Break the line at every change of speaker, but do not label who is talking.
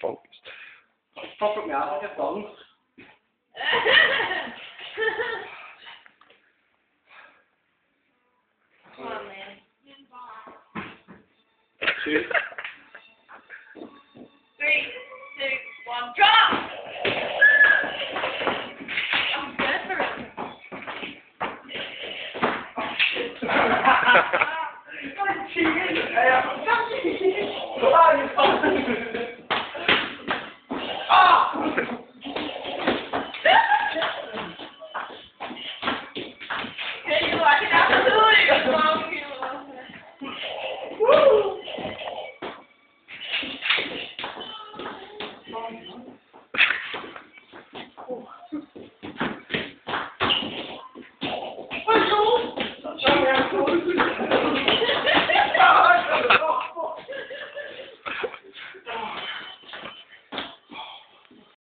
focused.
Fuck with me, I get done.
Come on, man.
Two.
Three, two, one, drop! I'm desperate. for it. entonces.